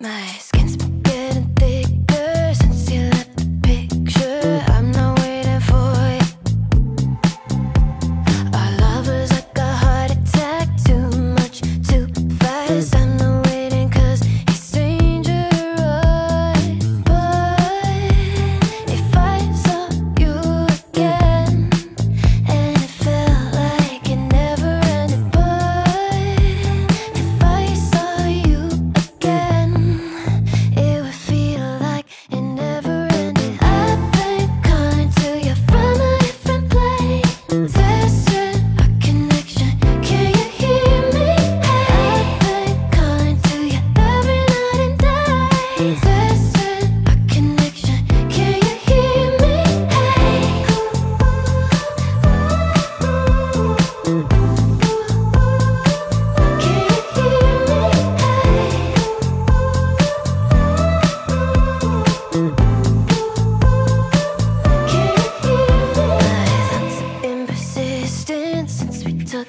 Nice. 척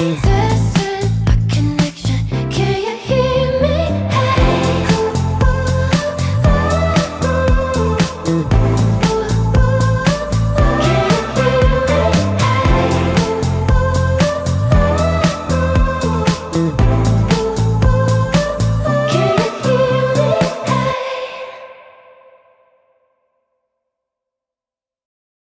Either